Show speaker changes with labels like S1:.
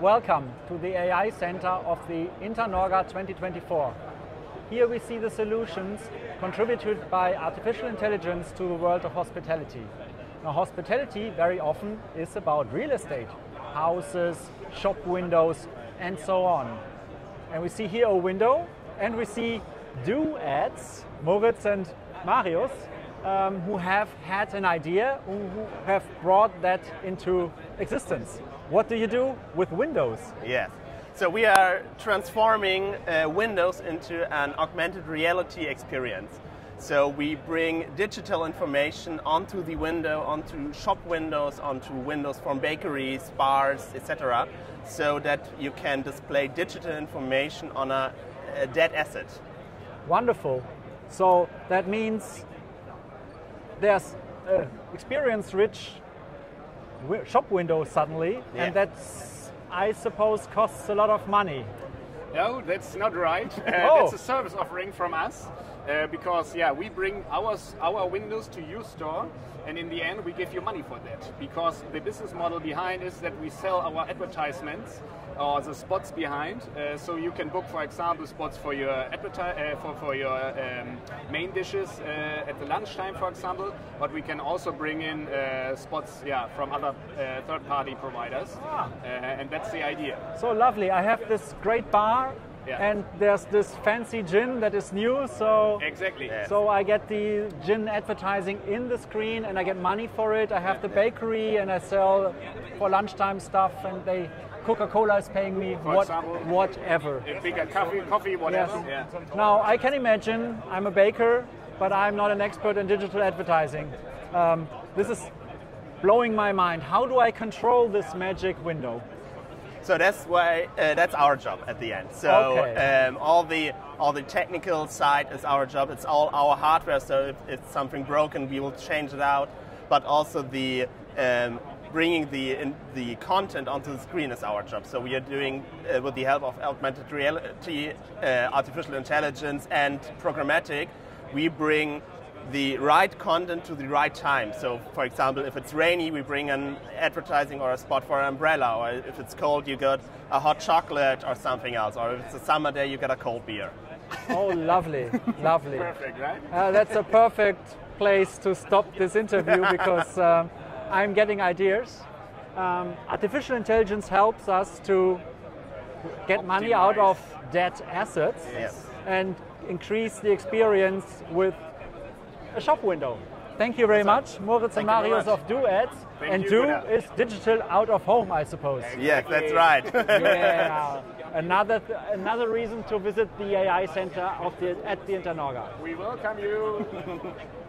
S1: Welcome to the AI Center of the Internorga 2024. Here we see the solutions contributed by artificial intelligence to the world of hospitality. Now hospitality very often is about real estate, houses, shop windows and so on. And we see here a window and we see do ads, Moritz and Marius, um, who have had an idea, who have brought that into existence. What do you do with Windows?
S2: Yes. So we are transforming uh, Windows into an augmented reality experience. So we bring digital information onto the window, onto shop windows, onto windows from bakeries, bars, etc., so that you can display digital information on a, a dead asset.
S1: Wonderful. So that means there's uh, experience-rich shop window suddenly, yeah. and that's, I suppose, costs a lot of money.
S3: No, that's not right. Uh, oh. That's a service offering from us. Uh, because yeah, we bring our our windows to your store, and in the end we give you money for that. Because the business model behind is that we sell our advertisements or the spots behind. Uh, so you can book, for example, spots for your uh, for, for your um, main dishes uh, at the lunchtime, for example. But we can also bring in uh, spots, yeah, from other uh, third-party providers, ah. and that's the idea.
S1: So lovely! I have this great bar yeah. And there's this fancy gin that is new, so
S3: exactly.
S1: So I get the gin advertising in the screen, and I get money for it. I have the bakery, and I sell for lunchtime stuff, and they Coca-Cola is paying me what, example, whatever.
S3: A bigger coffee, coffee, whatever.
S1: Yes. Yeah. Now I can imagine I'm a baker, but I'm not an expert in digital advertising. Um, this is blowing my mind. How do I control this magic window?
S2: So that's why uh, that's our job at the end. So
S1: okay.
S2: um, all the all the technical side is our job. It's all our hardware. So if it's something broken, we will change it out. But also the um, bringing the in, the content onto the screen is our job. So we are doing uh, with the help of augmented reality, uh, artificial intelligence, and programmatic. We bring the right content to the right time. So, for example, if it's rainy, we bring an advertising or a spot for an umbrella, or if it's cold, you get a hot chocolate or something else, or if it's a summer day, you get a cold beer.
S1: Oh, lovely, lovely.
S3: Perfect, right?
S1: Uh, that's a perfect place to stop this interview because um, I'm getting ideas. Um, artificial intelligence helps us to get Optimize. money out of dead assets
S2: yes.
S1: and increase the experience with a shop window. Thank you very much, Moritz and Marius of Do Ads.
S3: Thank
S1: and Do is digital out of home, I suppose.
S2: Yes, that's right.
S1: yeah. Another, th another reason to visit the AI Center of the, at the Internorga.
S3: We welcome you.